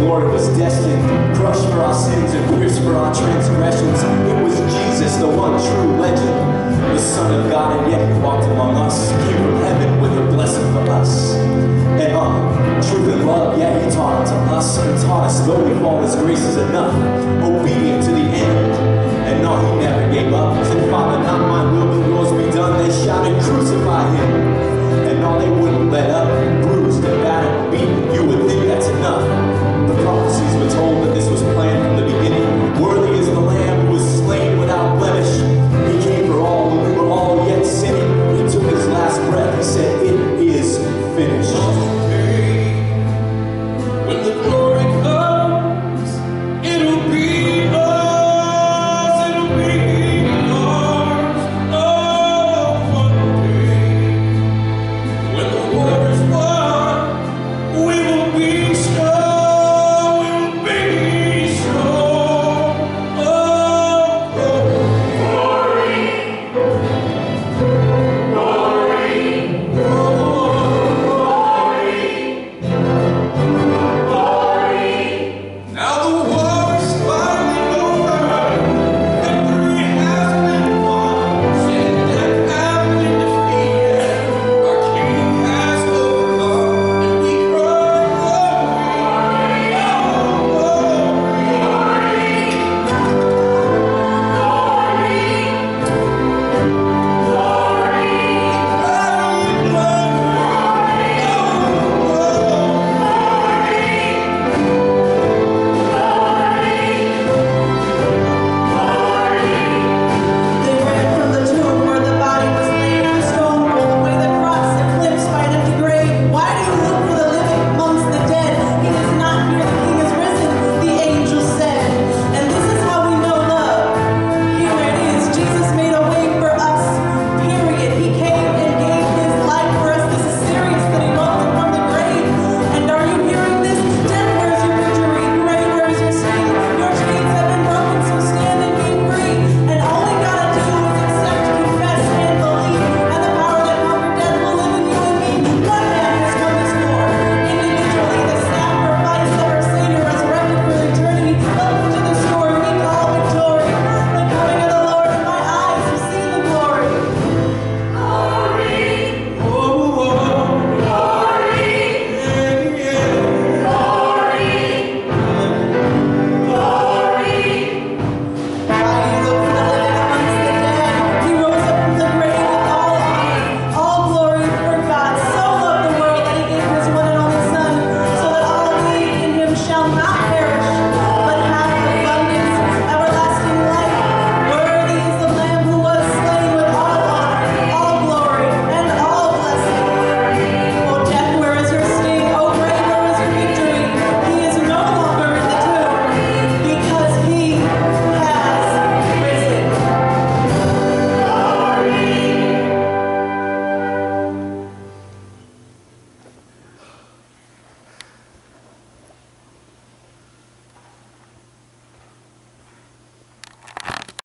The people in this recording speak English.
Lord, was destined. Crushed for our sins and pierced for our transgressions. It was Jesus, the one true legend, the Son of God, and yet he walked among us. Came from heaven with a blessing for us. And uh, truth and love, yeah, he taught to us and taught us, though we fall, his grace is enough. Obedient to the end. And not.